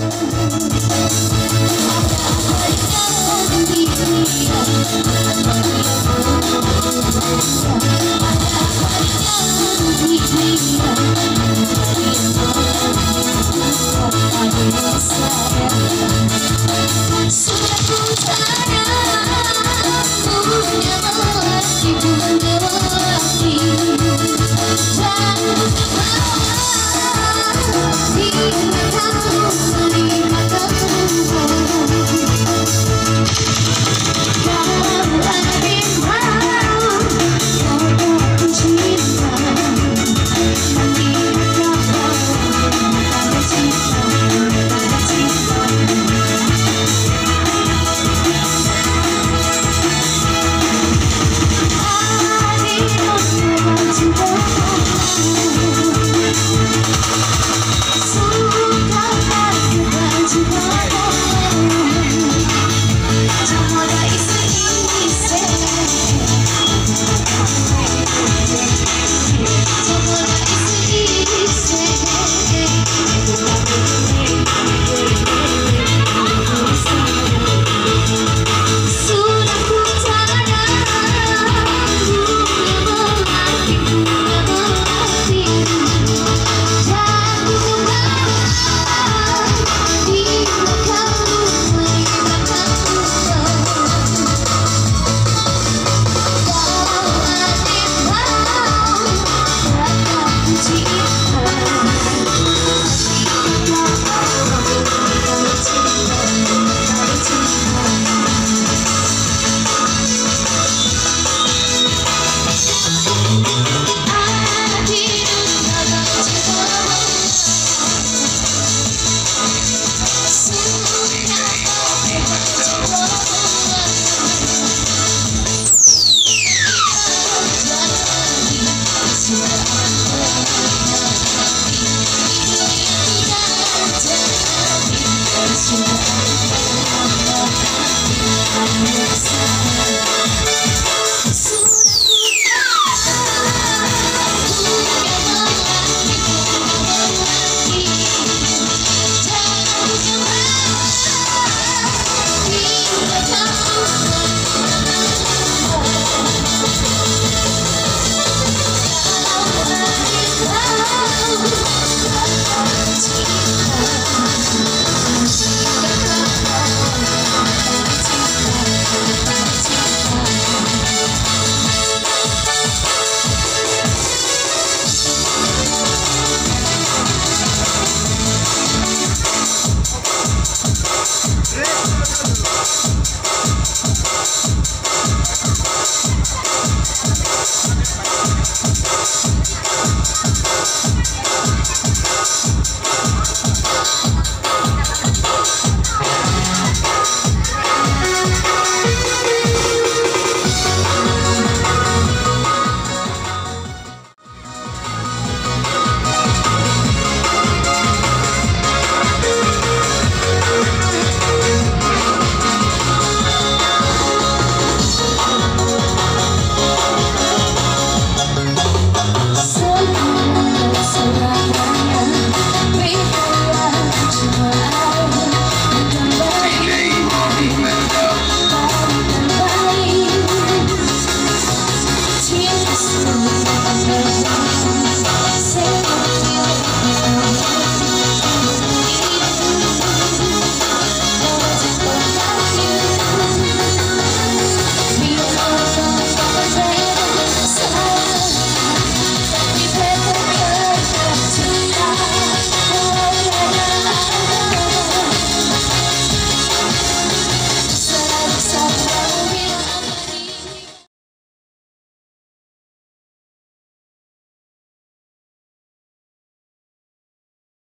I'm gonna be free.